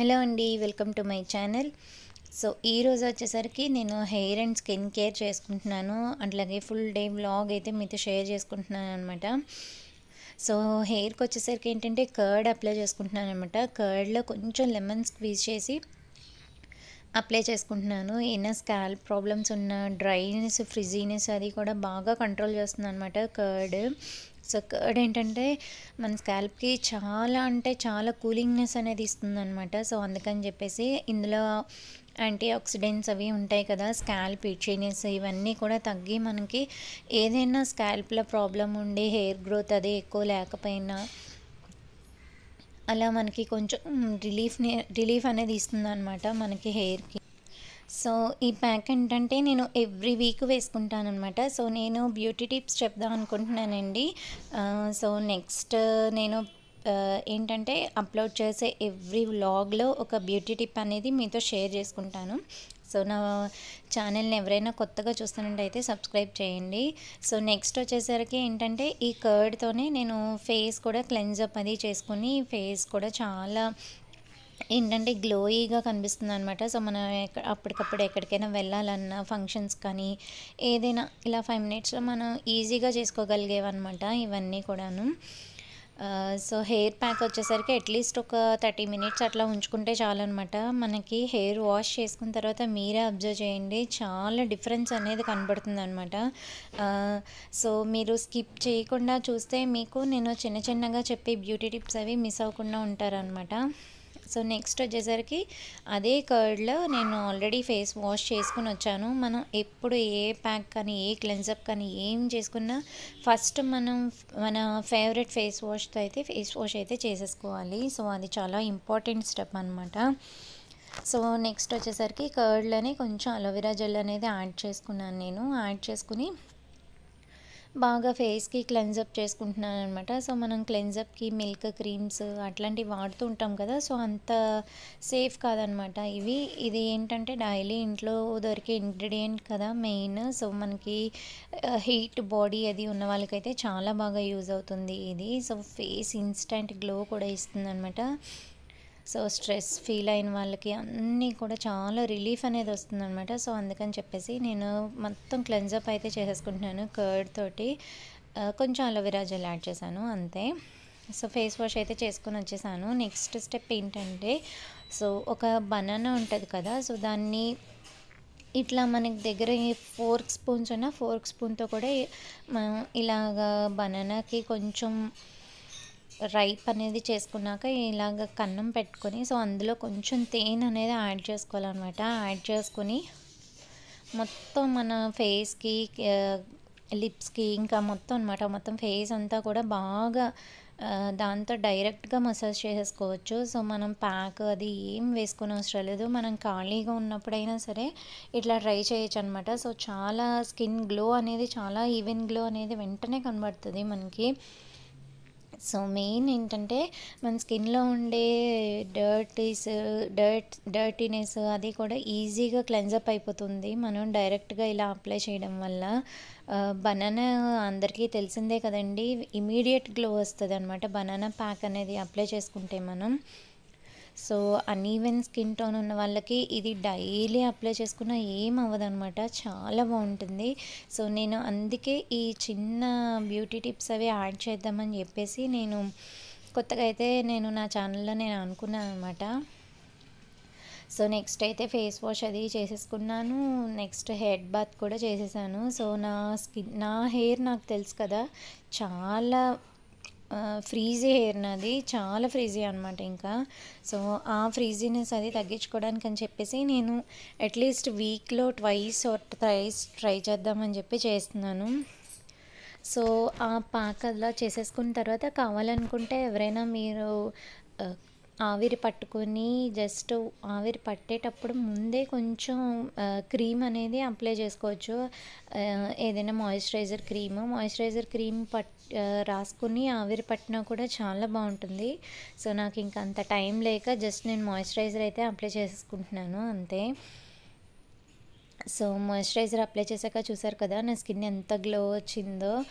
Hello అండి welcome to my channel. So ఈరోజు వచ్చేసరికి నేను హెయిర్ అండ్ స్కిన్ కేర్ చేసుకుంటున్నాను. అట్లాగే ఫుల్ డే వ్లాగ్ అయితే మీతో షేర్ చేసుకుంటున్నాను అనమాట సో హెయిర్కి వచ్చేసరికి ఏంటంటే కర్డ్ అప్లై చేసుకుంటున్నాను అనమాట కర్డ్లో కొంచెం లెమన్ స్క్వీజ్ చేసి అప్లై చేసుకుంటున్నాను. ఏమైనా స్కాల్ప్ ప్రాబ్లమ్స్ ఉన్న డ్రైనెస్ ఫ్రిజీనెస్ అది కూడా బాగా కంట్రోల్ చేస్తుంది అనమాట కర్డ్. సో కర్డ్ ఏంటంటే మన స్కాల్ప్కి చాలా అంటే చాలా కూలింగ్నెస్ అనేది ఇస్తుంది అనమాట సో అందుకని చెప్పేసి ఇందులో యాంటీ ఆక్సిడెంట్స్ అవి ఉంటాయి కదా స్కాల్ప్ ఇచ్చేనెస్ ఇవన్నీ కూడా తగ్గి మనకి ఏదైనా స్కాల్ప్లో ప్రాబ్లం ఉండి హెయిర్ గ్రోత్ అది ఎక్కువ లేకపోయినా అలా మనకి కొంచెం రిలీఫ్ రిలీఫ్ అనేది ఇస్తుంది అనమాట మనకి హెయిర్కి సో ఈ ప్యాక్ ఏంటంటే నేను ఎవ్రీ వీక్ వేసుకుంటాను అనమాట సో నేను బ్యూటీ టిప్స్ చెప్దాం అనుకుంటున్నానండి. సో నెక్స్ట్ నేను ఏంటంటే అప్లోడ్ చేసే ఎవ్రీ వ్లాగ్లో ఒక బ్యూటీ టిప్ అనేది మీతో షేర్ చేసుకుంటాను. సో నా ఛానల్ని ఎవరైనా కొత్తగా చూస్తున్నట్టయితే సబ్స్క్రైబ్ చేయండి. సో నెక్స్ట్ వచ్చేసరికి ఏంటంటే ఈ కర్డ్తోనే నేను ఫేస్ కూడా క్లెన్జప్ అది చేసుకుని ఫేస్ కూడా చాలా ఏంటంటే గ్లోయీగా కనిపిస్తుంది అనమాట సో మనం అప్పటికప్పుడు ఎక్కడికైనా వెళ్ళాలన్నా ఫంక్షన్స్ కానీ ఏదైనా ఇలా ఫైవ్ మినిట్స్లో మనం ఈజీగా చేసుకోగలిగేవన్నమాట ఇవన్నీ కూడాను. సో హెయిర్ ప్యాక్ వచ్చేసరికి అట్లీస్ట్ ఒక థర్టీ మినిట్స్ అట్లా ఉంచుకుంటే చాలన్నమాట. మనకి హెయిర్ వాష్ చేసుకున్న తర్వాత మీరే అబ్జర్వ్ చేయండి. చాలా డిఫరెన్స్ అనేది కనబడుతుంది అనమాట సో మీరు స్కిప్ చేయకుండా చూస్తే మీకు నేను చిన్న చిన్నగా చెప్పే బ్యూటీ టిప్స్ అవి మిస్ అవ్వకుండా ఉంటారనమాట సో నెక్స్ట్ వచ్చేసరికి అదే కర్డ్లో నేను ఆల్రెడీ ఫేస్ వాష్ చేసుకుని వచ్చాను. మనం ఎప్పుడు ఏ ప్యాక్ కానీ ఏ క్లెన్జప్ కానీ ఏం చేసుకున్నా ఫస్ట్ మనం మన ఫేవరెట్ ఫేస్ వాష్తో అయితే ఫేస్ వాష్ అయితే చేసేసుకోవాలి. సో అది చాలా ఇంపార్టెంట్ స్టెప్ అనమాట సో నెక్స్ట్ వచ్చేసరికి కర్డ్లోనే కొంచెం అలోవెరా జెల్ అనేది యాడ్ చేసుకున్నాను నేను. యాడ్ చేసుకుని బాగా ఫేస్కి క్లెన్జప్ చేసుకుంటున్నాను అనమాట సో మనం క్లెన్జప్కి మిల్క్ క్రీమ్స్ అట్లాంటివి వాడుతూ ఉంటాం కదా సో అంత సేఫ్ కాదనమాట ఇవి. ఇది ఏంటంటే డైలీ ఇంట్లో దొరికే ఇంగ్రీడియంట్ కదా మెయిన్. సో మనకి హీట్ బాడీ అది ఉన్న వాళ్ళకైతే చాలా బాగా యూజ్ అవుతుంది ఇది. సో ఫేస్ ఇన్స్టెంట్ గ్లో కూడా ఇస్తుంది అనమాట సో స్ట్రెస్ ఫీల్ అయిన వాళ్ళకి అన్నీ కూడా చాలా రిలీఫ్ అనేది వస్తుందన్నమాట. సో అందుకని చెప్పేసి నేను మొత్తం క్లెన్జప్ అయితే చేసేసుకుంటున్నాను కర్డ్ తోటి. కొంచెం అలోవెరా జెల్ యాడ్ చేశాను అంతే. సో ఫేస్ వాష్ అయితే చేసుకొని వచ్చేసాను. నెక్స్ట్ స్టెప్ ఏంటంటే సో ఒక బనానా ఉంటుంది కదా సో దాన్ని ఇట్లా మనకి దగ్గర ఫోర్క్ స్పూన్స్ ఉన్న ఫోర్క్ స్పూన్తో కూడా మనం ఇలాగా బనానాకి కొంచెం రైప్ అనేది చేసుకున్నాక ఇలాగ కన్నం పెట్టుకొని సో అందులో కొంచెం తేనె అనేది యాడ్ చేసుకోవాలన్నమాట. యాడ్ చేసుకొని మొత్తం మన ఫేస్కి లిప్స్కి ఇంకా మొత్తం అనమాట మొత్తం ఫేస్ అంతా కూడా బాగా దాంతో డైరెక్ట్గా మసాజ్ చేసేసుకోవచ్చు సో మనం ప్యాక్ అది ఏం వేసుకునే అవసరం లేదు. మనం ఖాళీగా ఉన్నప్పుడైనా సరే ఇట్లా ట్రై చేయొచ్చు అనమాట సో చాలా స్కిన్ గ్లో అనేది చాలా ఈవెన్ గ్లో అనేది వెంటనే కనబడుతుంది మనకి. సో మెయిన్ ఏంటంటే మన స్కిన్లో ఉండే డర్టీస్ డర్ట్ డర్టీనెస్ అది కూడా ఈజీగా క్లెన్జప్ అయిపోతుంది. మనం డైరెక్ట్గా ఇలా అప్లై చేయడం వల్ల బనానా అందరికీ తెలిసిందే కదండి. ఇమీడియట్ గ్లో వస్తుంది అనమాట బనానా ప్యాక్ అనేది అప్లై చేసుకుంటే మనం. సో అన్ఈవెన్ స్కిన్ టోన్ ఉన్న వాళ్ళకి ఇది డైలీ అప్లై చేసుకున్న ఏం అవ్వదనమాట చాలా బాగుంటుంది. సో నేను అందుకే ఈ చిన్న బ్యూటీ టిప్స్ అవి యాడ్ చేద్దామని చెప్పేసి నేను కొత్తగా అయితే నేను నా ఛానల్లో నేను అనుకున్నాను అనమాట సో నెక్స్ట్ అయితే ఫేస్ వాష్ అది చేసేసుకున్నాను. నెక్స్ట్ హెడ్ బాత్ కూడా చేసేసాను. సో నా స్కిన్ నా హెయిర్ నాకు తెలుసు కదా చాలా ఫ్రీజీ హెయిర్ నాది. చాలా ఫ్రీజీ అనమాట ఇంకా. సో ఆ ఫ్రీజీనెస్ అది తగ్గించుకోవడానికి అని చెప్పేసి నేను అట్లీస్ట్ వీక్లో ట్వైస్ ఆర్ ట్రైస్ ట్రై చేద్దామని చెప్పి చేస్తున్నాను. సో ఆ పాక అలా చేసేసుకున్న తర్వాత కావాలనుకుంటే ఎవరైనా మీరు ఆవిరి పట్టుకొని జస్ట్ ఆవిరి పట్టేటప్పుడు ముందే కొంచెం క్రీమ్ అనేది అప్లై చేసుకోవచ్చు. ఏదైనా మాయిశ్చరైజర్ క్రీమ్. మాయిశ్చరైజర్ క్రీమ్ పట్ రాసుకుని ఆవిరి పట్టినా కూడా చాలా బాగుంటుంది. సో నాకు ఇంకా అంత టైం లేక జస్ట్ నేను మాయిశ్చరైజర్ అయితే అప్లై చేసుకుంటున్నాను అంతే. సో మాయిశ్చరైజర్ అప్లై చేశాక చూసారు కదా నా స్కిన్ ఎంత గ్లో వచ్చిందో.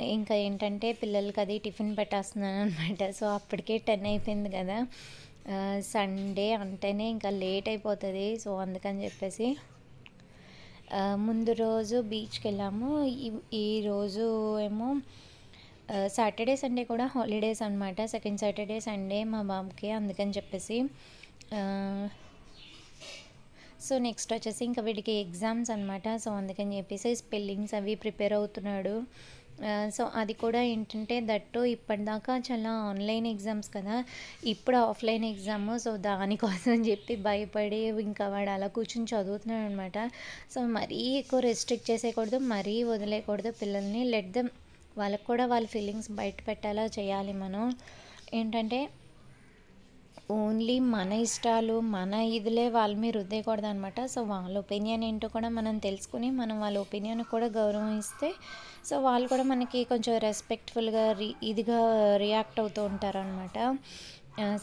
ఇంకా ఏంటంటే పిల్లలకి అది టిఫిన్ పెట్టేస్తున్నాను అనమాట సో అప్పటికే టెన్ అయిపోయింది కదా. సండే అంటేనే ఇంకా లేట్ అయిపోతుంది. సో అందుకని చెప్పేసి ముందు రోజు బీచ్కి వెళ్ళాము ఈ- రోజు ఏమో సాటర్డే సండే కూడా హాలిడేస్ అనమాట సెకండ్ సాటర్డే సండే మా బాబుకి అందుకని చెప్పేసి సో నెక్స్ట్ వచ్చేసి ఇంకా వీడికి ఎగ్జామ్స్ అనమాట సో అందుకని చెప్పేసి స్పెల్లింగ్స్ అవి ప్రిపేర్ అవుతున్నాడు. సో అది కూడా ఏంటంటే దట్టు ఇప్పటిదాకా చాలా ఆన్లైన్ ఎగ్జామ్స్ కదా. ఇప్పుడు ఆఫ్లైన్ ఎగ్జామ్ సో దానికోసం చెప్పి భయపడి ఇంకా వాడు అలా కూర్చుని చదువుతున్నాడు అనమాట సో మరీ ఎక్కువ రెస్ట్రిక్ట్ చేసేయకూడదు మరీ వదిలేయకూడదు పిల్లల్ని. లెట్ దెమ్ వాళ్ళకు కూడా వాళ్ళ ఫీలింగ్స్ బయట పెట్టేలా చేయాలి మనం. ఏంటంటే ఓన్లీ మన ఇష్టాలు మన ఇదిలే వాళ్ళ మీద రుద్దేయకూడదు అనమాట సో వాళ్ళ ఒపీనియన్ ఏంటో కూడా మనం తెలుసుకుని మనం వాళ్ళ ఒపీనియన్ కూడా గౌరవం ఇస్తే సో వాళ్ళు కూడా మనకి కొంచెం రెస్పెక్ట్ఫుల్గా రి ఇదిగా రియాక్ట్ అవుతూ ఉంటారు అనమాట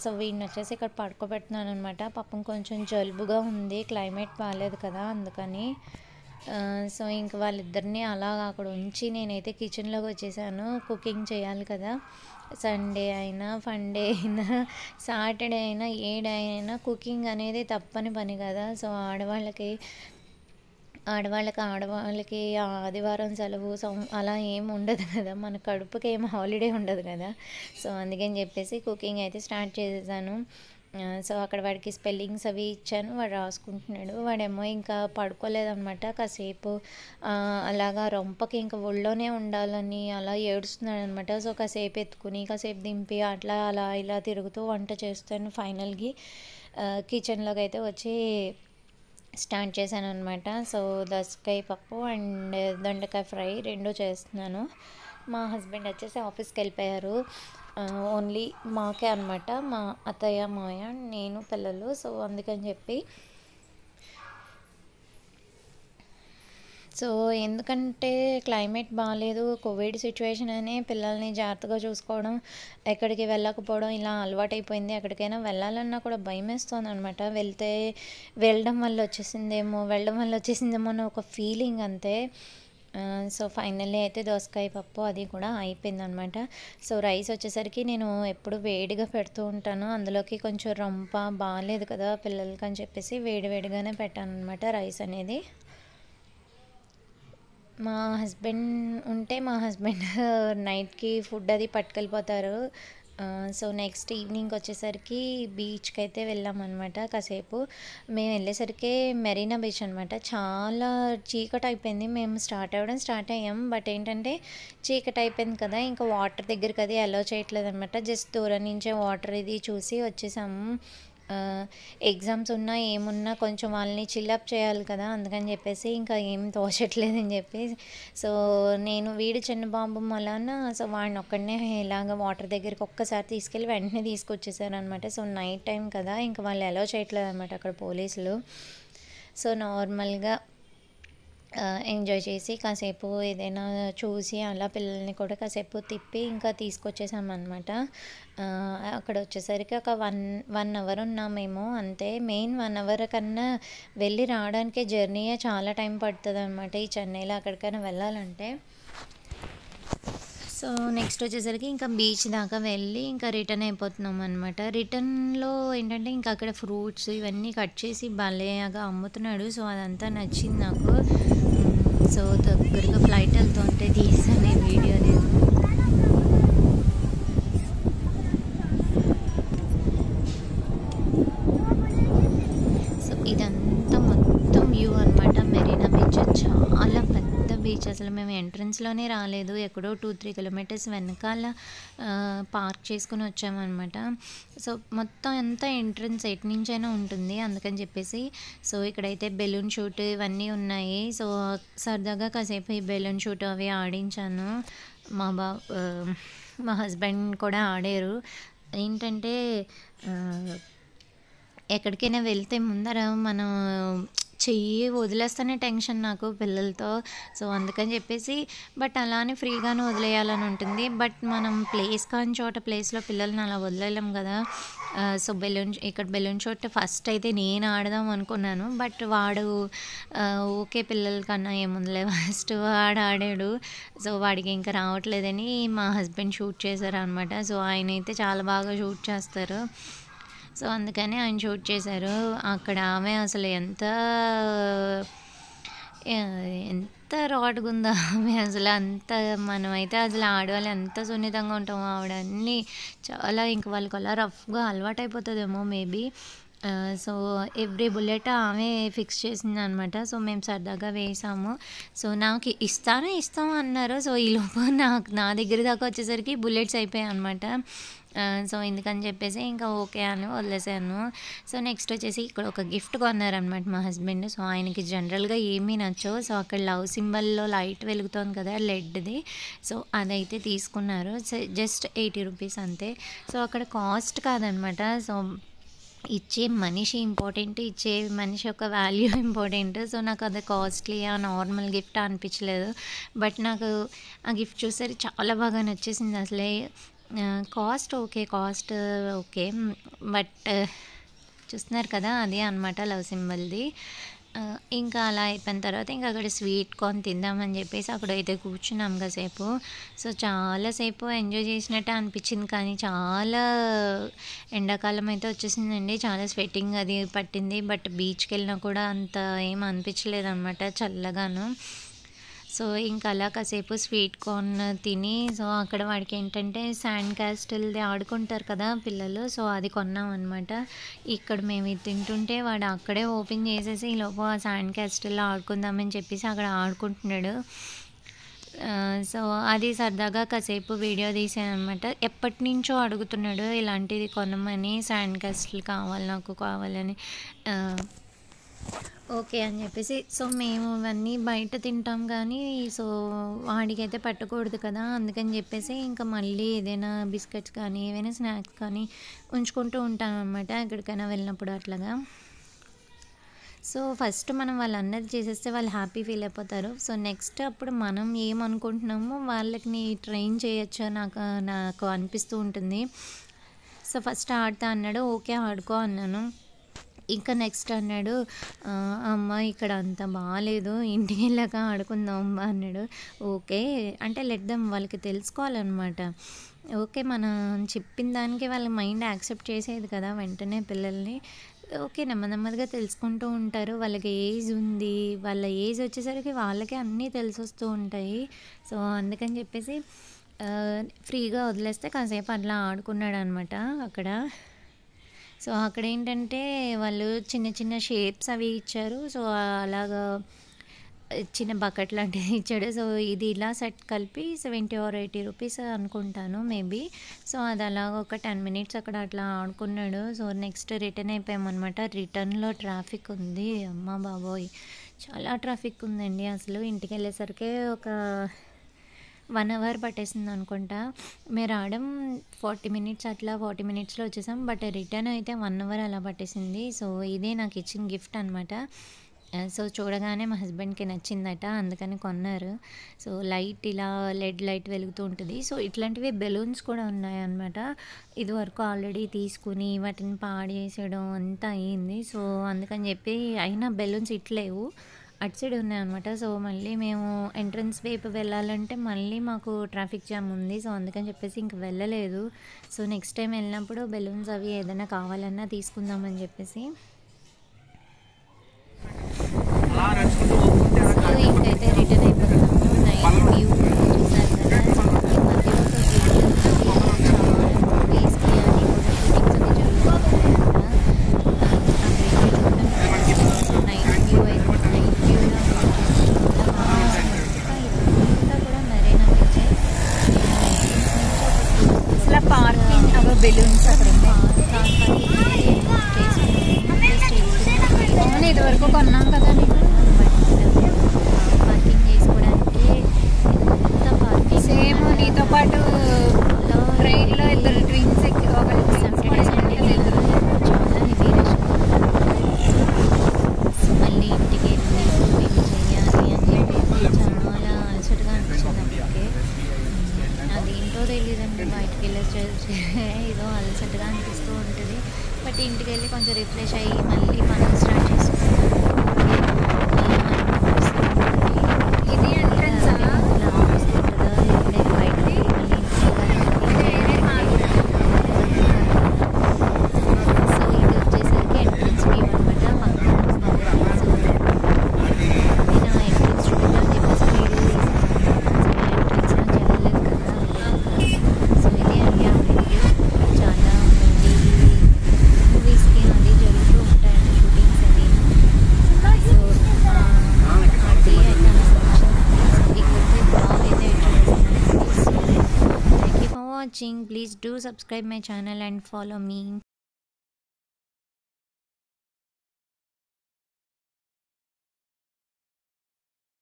సో వీడిని వచ్చేసి ఇక్కడ పడుకోబెడుతున్నాను అనమాట పాపం కొంచెం జలుబుగా ఉంది క్లైమేట్ బాగాలేదు కదా అందుకని. సో ఇంక వాళ్ళిద్దరిని అలా అక్కడ ఉంచి నేనైతే కిచెన్లోకి వచ్చేసాను కుకింగ్ చేయాలి కదా. సండే అయినా ఫండే అయినా సాటర్డే అయినా ఏ డే అయినా కుకింగ్ అనేది తప్పని పని కదా. సో ఆడవాళ్ళకి ఆడవాళ్ళకి ఆడవాళ్ళకి ఆదివారం సెలవు సోమ అలా ఏం ఉండదు కదా. మన కడుపుకి ఏం హాలిడే ఉండదు కదా. సో అందుకని చెప్పేసి కుకింగ్ అయితే స్టార్ట్ చేసేసాను. సో అక్కడ వాడికి స్పెల్లింగ్స్ అవి ఇచ్చాను వాడు రాసుకుంటున్నాడు. వాడేమో ఇంకా పడుకోలేదనమాట కాసేపు అలాగా రొంపకి ఇంకా ఒళ్ళోనే ఉండాలని అలా ఏడుస్తున్నాడు అనమాట సో కాసేపు ఎత్తుకుని కాసేపు దింపి అట్లా అలా ఇలా తిరుగుతూ వంట చేస్తాను ఫైనల్కి. కిచెన్లోకి అయితే వచ్చి స్టార్ట్ చేశాను అనమాట సో దసకాయ పప్పు అండ్ దొండకాయ ఫ్రై రెండు చేస్తున్నాను. మా హస్బెండ్ వచ్చేసి ఆఫీస్కి వెళ్ళిపోయారు. ఓన్లీ మాకే అనమాట మా అత్తయ్య మాయ నేను పిల్లలు. సో అందుకని చెప్పి సో ఎందుకంటే క్లైమేట్ బాగాలేదు కోవిడ్ సిచ్యువేషన్ అని పిల్లల్ని జాగ్రత్తగా చూసుకోవడం ఎక్కడికి వెళ్ళకపోవడం ఇలా అలవాటైపోయింది. ఎక్కడికైనా వెళ్ళాలన్నా కూడా భయం వేస్తుంది అనమాట వెళ్తే వెళ్ళడం వల్ల వచ్చేసిందేమో వెళ్ళడం వల్ల వచ్చేసిందేమో అన్న ఒక ఫీలింగ్ అంతే. సో ఫైనల్లీ అయితే దోసకాయ పప్పు అది కూడా అయిపోయిందనమాట. సో రైస్ వచ్చేసరికి నేను ఎప్పుడు వేడిగా పెడుతూ ఉంటాను. అందులోకి కొంచెం రొంప బాగాలేదు కదా పిల్లలకి అని చెప్పేసి వేడివేడిగానే పెట్టాను అనమాట రైస్ అనేది. మా హస్బెండ్ ఉంటే మా హస్బెండ్ నైట్కి ఫుడ్ అది పట్టుకెళ్ళిపోతారు. సో నెక్స్ట్ ఈవినింగ్ వచ్చేసరికి బీచ్కి అయితే వెళ్ళామన్నమాట కాసేపు. మేము వెళ్ళేసరికి మెరీనా బీచ్ అనమాట చాలా చీకటి అయిపోయింది మేము స్టార్ట్ అవ్వడం స్టార్ట్ అయ్యాం. బట్ ఏంటంటే చీకటి అయిపోయింది కదా ఇంకా వాటర్ దగ్గరికి అది అలో చేయట్లేదు అనమాట జస్ట్ దూరం నుంచే వాటర్ ఇది చూసి వచ్చేసాము. ఎగ్జామ్స్ ఉన్నా ఏమున్నా కొంచెం వాళ్ళని చిల్లప్ చేయాలి కదా అందుకని చెప్పేసి ఇంకా ఏం తోచట్లేదు అని చెప్పి. సో నేను వీడు చిన్న బాంబు వలన సో వాడిని ఒక్కడనే ఇలాగ వాటర్ దగ్గరికి ఒక్కసారి తీసుకెళ్ళి వెంటనే తీసుకొచ్చేసారు అనమాట సో నైట్ టైం కదా ఇంకా వాళ్ళు అలో చేయట్లేదు అనమాట అక్కడ పోలీసులు. సో నార్మల్గా ఎంజాయ్ చేసి కాసేపు ఏదైనా చూసి అలా పిల్లల్ని కూడా కాసేపు తిప్పి ఇంకా తీసుకొచ్చేసామన్నమాట. అనమాట అక్కడ వచ్చేసరికి ఒక వన్ వన్ అవర్ ఉన్నాం మేము అంతే. మెయిన్ వన్ అవర్ కన్నా వెళ్ళి రావడానికి జర్నీయే చాలా టైం పడుతుంది అనమాట ఈ చెన్నైలో అక్కడికైనా వెళ్ళాలంటే. సో నెక్స్ట్ వచ్చేసరికి ఇంకా బీచ్ దాకా వెళ్ళి ఇంకా రిటర్న్ అయిపోతున్నాం అనమాట రిటర్న్లో ఏంటంటే ఇంకా అక్కడ ఫ్రూట్స్ ఇవన్నీ కట్ చేసి భలేగా అమ్ముతున్నాడు. సో అదంతా నచ్చింది నాకు. సో దగ్గరగా ఫ్లైట్ వెళ్తుంటే తీసాను ఈ వీడియో నేను డిస్టెన్స్లోనే రాలేదు. ఎక్కడో టూ త్రీ కిలోమీటర్స్ వెనకాల పార్క్ చేసుకుని వచ్చామన్నమాట. సో మొత్తం అంతా ఎంట్రన్స్ ఎటు నుంచైనా ఉంటుంది అందుకని చెప్పేసి. సో ఇక్కడైతే బెలూన్ షూట్ ఇవన్నీ ఉన్నాయి. సో సరదాగా కాసేపు ఈ బెలూన్ షూట్ అవి ఆడించాను. మా బా మా హస్బెండ్ కూడా ఆడారు. ఏంటంటే ఎక్కడికైనా వెళ్తే ముందర మనం చెయ్యి వదిలేస్తేనే టెన్షన్ నాకు పిల్లలతో. సో అందుకని చెప్పేసి బట్ అలానే ఫ్రీగానే వదిలేయాలని ఉంటుంది. బట్ మనం ప్లేస్ కాని చోట ప్లేస్లో పిల్లల్ని అలా వదిలేయలేం కదా. సో బెలూన్ ఇక్కడ బెలూన్ చోట ఫస్ట్ అయితే నేను ఆడదాం అనుకున్నాను. బట్ వాడు ఓకే పిల్లల కన్నా ఏముందిలే ఫస్ట్ వాడు ఆడాడు. సో వాడికి ఇంకా రావట్లేదని మా హస్బెండ్ షూట్ చేశారు అనమాట సో ఆయన అయితే చాలా బాగా షూట్ చేస్తారు. సో అందుకని ఆయన షూట్ చేశారు. అక్కడ ఆమె అసలు ఎంత ఎంత రాడ్గా ఉందో ఆమె అసలు అంత మనమైతే అసలు ఆడవాళ్ళు ఎంత సున్నితంగా ఉంటామో ఆవిడ అన్నీ చాలా ఇంక వాళ్ళకి అలా రఫ్గా అలవాటు అయిపోతుందేమో మేబీ సో ఎవ్రీ బుల్లెట్ ఆమె ఫిక్స్ చేసింది అనమాట సో మేము సరదాగా వేసాము. సో నాకు ఇస్తాను ఇస్తాము అన్నారు. సో ఈ లోపు నాకు నా దగ్గర దాకా వచ్చేసరికి బుల్లెట్స్ అయిపోయాయి అనమాట సో ఎందుకని చెప్పేసి ఇంకా ఓకే అని వదిలేసాను. సో నెక్స్ట్ వచ్చేసి ఇక్కడ ఒక గిఫ్ట్ కొన్నారనమాట మా హస్బెండ్ సో ఆయనకి జనరల్గా ఏమీ నచ్చవు. సో అక్కడ లవ్ సింబల్లో లైట్ వెలుగుతోంది కదా లెడ్ది సో అదైతే తీసుకున్నారు. జస్ట్ ఎయిటీ రూపీస్ అంతే. సో అక్కడ కాస్ట్ కాదనమాట సో ఇచ్చే మనిషి ఇంపార్టెంట్ ఇచ్చే మనిషి యొక్క వాల్యూ ఇంపార్టెంట్ సో నాకు అది కాస్ట్లీ ఆ నార్మల్ గిఫ్ట్ అనిపించలేదు. బట్ నాకు ఆ గిఫ్ట్ చూసరికి చాలా బాగా నచ్చేసింది అసలే. Cost okay cost okay but చూస్తున్నారు కదా అదే అనమాట లవ్ సింబల్ది ఇంకా అలా అయిపోయిన తర్వాత ఇంకా అక్కడ స్వీట్ కార్న్ తిందామని చెప్పేసి అక్కడ అయితే కూర్చున్నాం కాసేపు. సో చాలాసేపు ఎంజాయ్ చేసినట్టే అనిపించింది కానీ చాలా ఎండాకాలం అయితే వచ్చేసిందండి. చాలా స్వెట్టింగ్ అది పట్టింది. బట్ బీచ్కి వెళ్ళినా కూడా అంత ఏం అనిపించలేదు అనమాట చల్లగాను. సో ఇంకా అలా కాసేపు స్వీట్ కార్న్ తిని సో అక్కడ వాడికి ఏంటంటే శాండ్ క్యాస్టిల్ది ఆడుకుంటారు కదా పిల్లలు సో అది కొన్నాం అనమాట ఇక్కడ మేము ఇది తింటుంటే వాడు అక్కడే ఓపెన్ చేసేసి ఈ లోపు ఆ శాండ్ క్యాస్టిల్లో ఆడుకుందామని చెప్పేసి అక్కడ ఆడుకుంటున్నాడు. సో అది సరదాగా కాసేపు వీడియో తీసాను అనమాట ఎప్పటి నుంచో అడుగుతున్నాడు ఇలాంటిది కొనమని శాండ్ క్యాస్టిల్ కావాలి నాకు కావాలని. ఓకే అని చెప్పేసి సో మేము ఇవన్నీ బయట తింటాం కానీ సో వాడికైతే పట్టకూడదు కదా అందుకని చెప్పేసి ఇంకా మళ్ళీ ఏదైనా బిస్కెట్స్ కానీ ఏవైనా స్నాక్స్ కానీ ఉంచుకుంటూ ఉంటాం అనమాట ఎక్కడికైనా వెళ్ళినప్పుడు అట్లాగా. సో ఫస్ట్ మనం వాళ్ళు అన్నది చేసేస్తే వాళ్ళు హ్యాపీ ఫీల్ అయిపోతారు. సో నెక్స్ట్ అప్పుడు మనం ఏమనుకుంటున్నామో వాళ్ళకి ట్రైన్ చేయొచ్చు నాకు నాకు అనిపిస్తూ ఉంటుంది. సో ఫస్ట్ ఆడతా అన్నాడు ఓకే ఆడుకో అన్నాను. ఇంకా నెక్స్ట్ అన్నాడు అమ్మ ఇక్కడ అంత బాగాలేదు ఇంటికి వెళ్ళాక ఆడుకుందాం అమ్మ అన్నాడు. ఓకే. అంటే లెడ్దాం వాళ్ళకి తెలుసుకోవాలన్నమాట. ఓకే మనం చెప్పిన దానికి వాళ్ళ మైండ్ యాక్సెప్ట్ చేసేది కదా వెంటనే పిల్లల్ని. ఓకే నెమ్మది నెమ్మదిగా తెలుసుకుంటూ ఉంటారు. వాళ్ళకి ఏజ్ ఉంది. వాళ్ళ ఏజ్ వచ్చేసరికి వాళ్ళకే అన్నీ తెలిసొస్తూ ఉంటాయి. సో అందుకని చెప్పేసి ఫ్రీగా వదిలేస్తే కాసేపు అట్లా ఆడుకున్నాడు అనమాట అక్కడ. సో అక్కడ ఏంటంటే వాళ్ళు చిన్న చిన్న షేప్స్ అవి ఇచ్చారు. సో అలాగా చిన్న బకెట్ లాంటిది ఇచ్చాడు. సో ఇది ఇలా సెట్ కలిపి సెవెంటీ ఆర్ ఎయిటీ రూపీస్ అనుకుంటాను మేబీ సో అది అలాగ ఒక టెన్ మినిట్స్ అక్కడ అట్లా ఆడుకున్నాడు. సో నెక్స్ట్ రిటర్న్ అయిపోయామన్నమాట. రిటర్న్లో ట్రాఫిక్ ఉంది. అమ్మ బాబోయ్. చాలా ట్రాఫిక్ ఉందండి. అసలు ఇంటికి వెళ్ళేసరికి ఒక వన్ అవర్ పట్టేసింది అనుకుంటా. మేము రావడం ఫార్టీ మినిట్స్ అట్లా ఫార్టీ మినిట్స్లో వచ్చేసాం. బట్ రిటర్న్ అయితే వన్ అవర్ అలా పట్టేసింది. సో ఇదే నాకు ఇచ్చిన గిఫ్ట్ అనమాట సో చూడగానే మా హస్బెండ్కి నచ్చిందట. అందుకని కొన్నారు. సో లైట్ ఇలా లెడ్ లైట్ వెలుగుతూ ఉంటుంది. సో ఇట్లాంటివి బెలూన్స్ కూడా ఉన్నాయన్నమాట. ఇదివరకు ఆల్రెడీ తీసుకుని వాటిని పాడేసేయడం అంతా అయ్యింది సో అందుకని చెప్పి అయినా బెలూన్స్ ఇట్లేవు. అటు సైడ్ ఉన్నాయన్నమాట సో మళ్ళీ మేము ఎంట్రన్స్ వైపు వెళ్ళాలంటే మళ్ళీ మాకు ట్రాఫిక్ జామ్ ఉంది. సో అందుకని చెప్పేసి ఇంక వెళ్ళలేదు. సో నెక్స్ట్ టైం వెళ్ళినప్పుడు బెలూన్స్ అవి ఏదైనా కావాలన్నా తీసుకుందామని చెప్పేసి. సో ఇంకైతే రిటర్న్ అయిపోయింది నైట్ వ్యూ చూసారు కదా ఈ మధ్యలో ఒక గుడి ఉంది. చాలా మూవీస్కి అని కూడా షూటింగ్స్ అవి జరుగుతూ ఉంటాయంట నైట్ వ్యూ అయితే నైట్ వ్యూ చాలా బాగా ఇదంతా కూడా మెరైనా బీచ్ అసలు పార్కింగ్ అవి బెలూన్స్ అక్కడ అవును ఇది వరకు కొన్నాం కదా నీకు పార్కింగ్ చేసుకోవడానికి ఎంత పార్కింగ్ సేమ్ నీతో పాటు ట్రైన్లో ఇద్దరు ట్విన్స్ ఎక్కి ఒకళ్ళు ట్విన్స్ కూడా ఎక్కినట్టు ఇద్దరు చాలా హెవీ రష్ మళ్ళీ ఇంటికి వెళ్ళి షూటింగ్ చేయాలి అని చెప్పి చాలా అలసటగా అనిపించింది అప్పటికే అదేంటో తెలియదండి ఏదో అలసటగా అనిపిస్తూ ఉంటుంది. బట్ ఇంటికి వెళ్ళి కొంచెం రిఫ్రెష్ అయ్యి మళ్ళీ పనులు స్టార్ట్ చేసుకుంటాం watching please do subscribe my channel and follow me